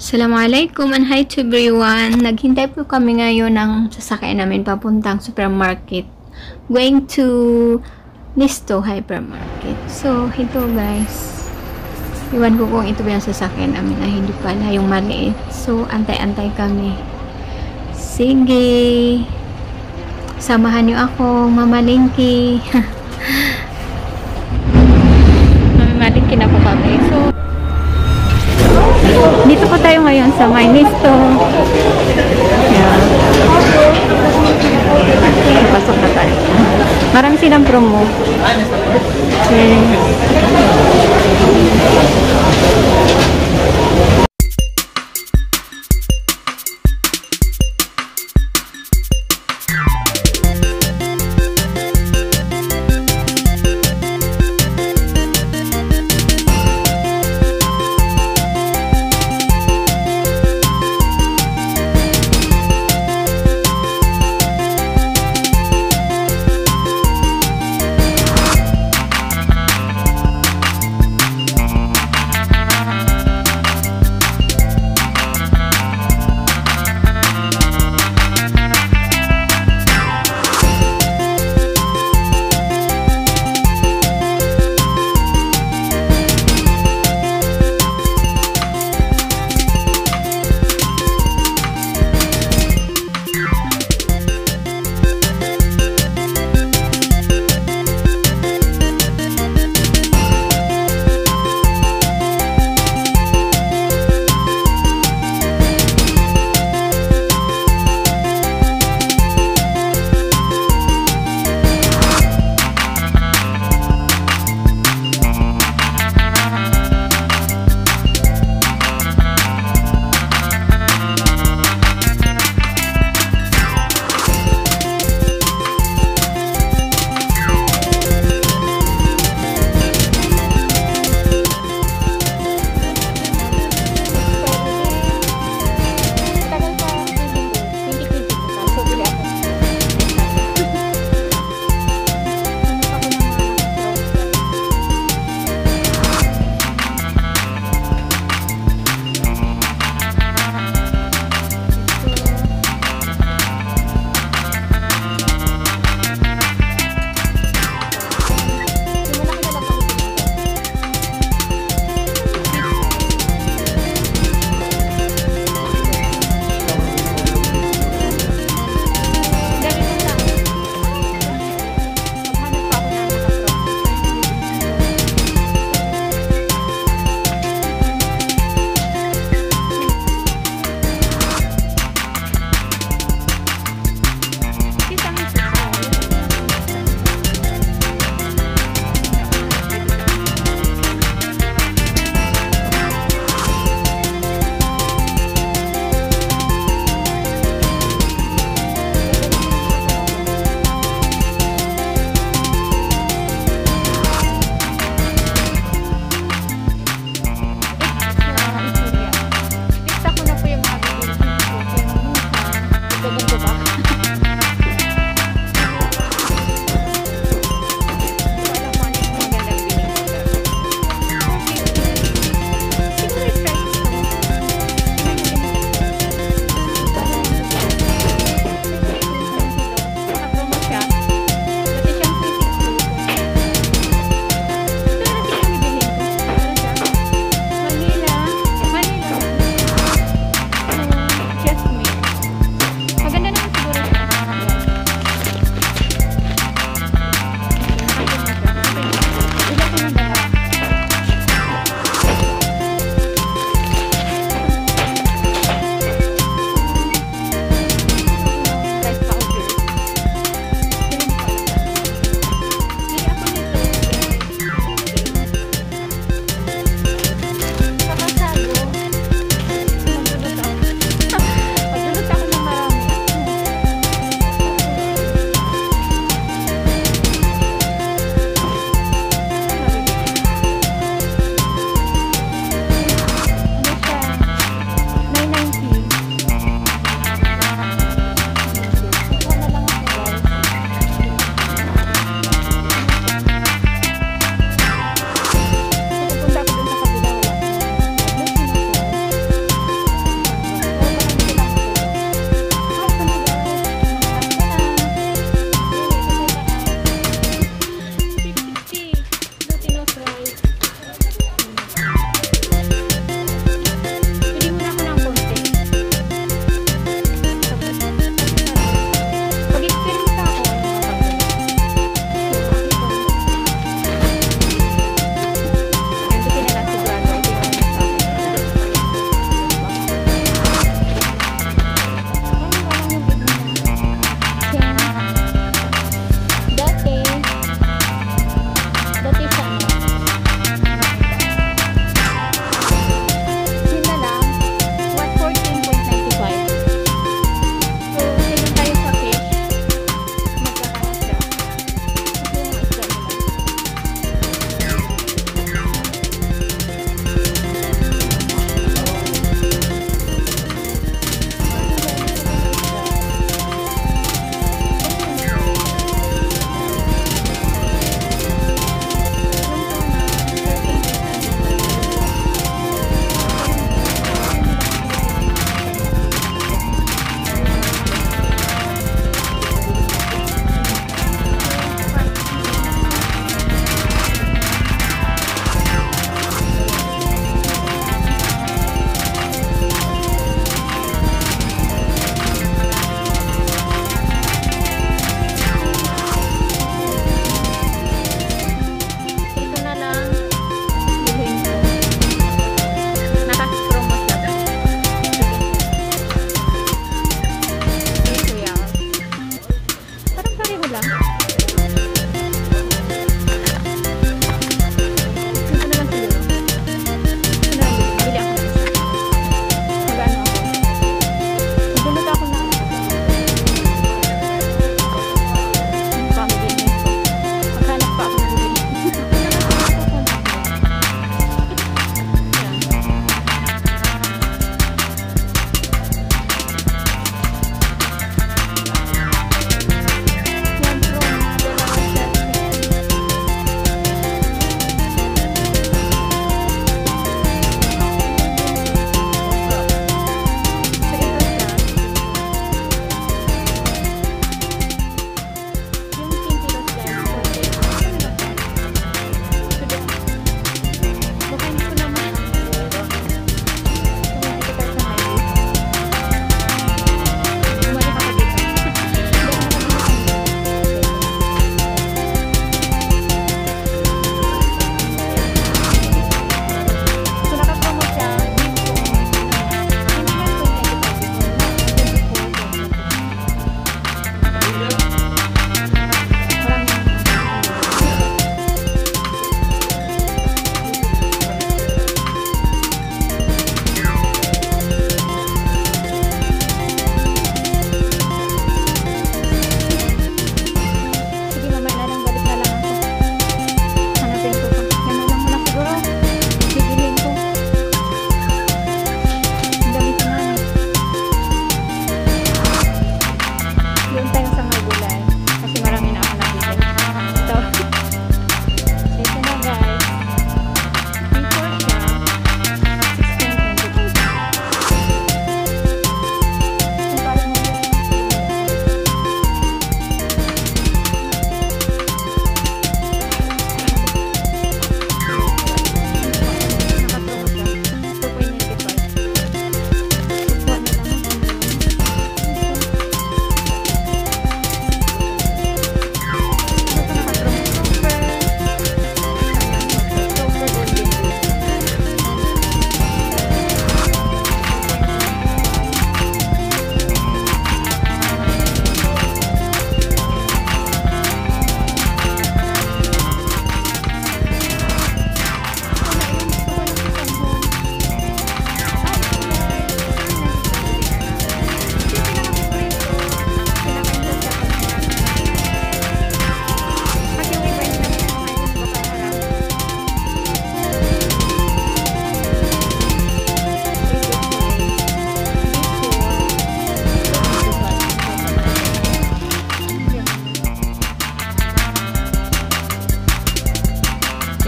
Assalamualaikum and hi to everyone. Naghintay po kami ngayon ng sasakyan namin papuntang supermarket. Going to Nisto Hypermarket. So, ito guys. Iwan ko kung ito ba yung sasakyan namin na hindi pala yung maliit. So, antay-antay kami. Sige. Samahan niyo ako, mamalingki. mamalingki na po kami. So, dito po tayo ngayon sa My Nisto. Yeah. Pasok na tayo. Marami silang promo. Okay.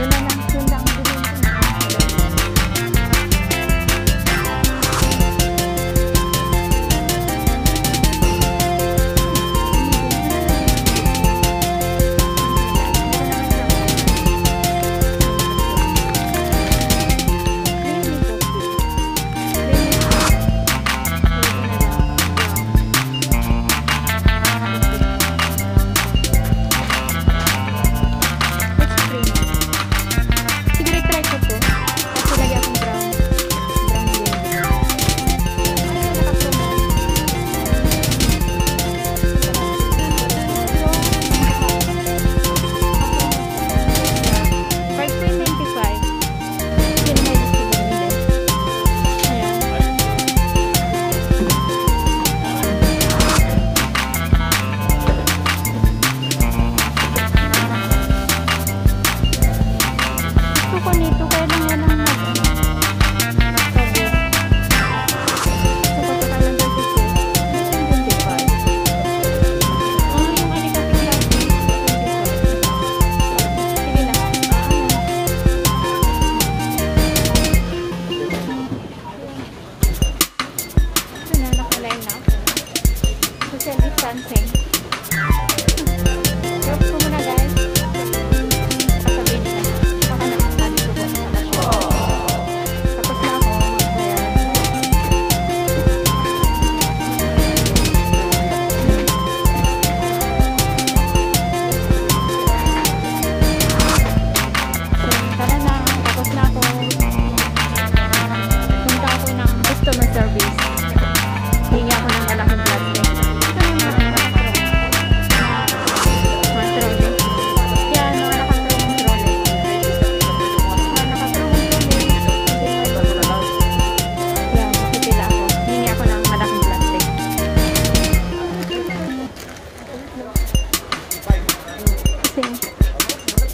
Shalom.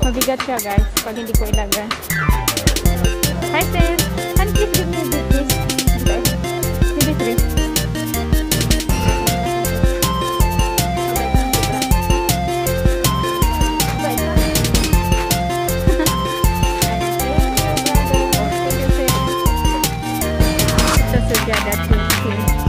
Mabigat siya guys pag hindi ko ilagay. Hi sis! Can please give me this? Okay. Maybe three. Thank you, brother.